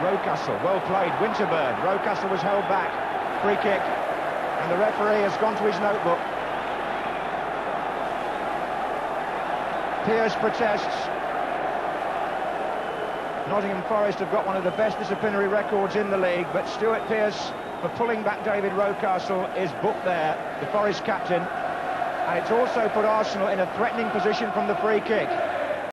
Rocastle, well played, Winterburn. Rocastle was held back. Free kick. And the referee has gone to his notebook. Pearce protests. Nottingham Forest have got one of the best disciplinary records in the league, but Stuart Pearce, for pulling back David Rocastle, is booked there, the Forest captain. And it's also put Arsenal in a threatening position from the free kick.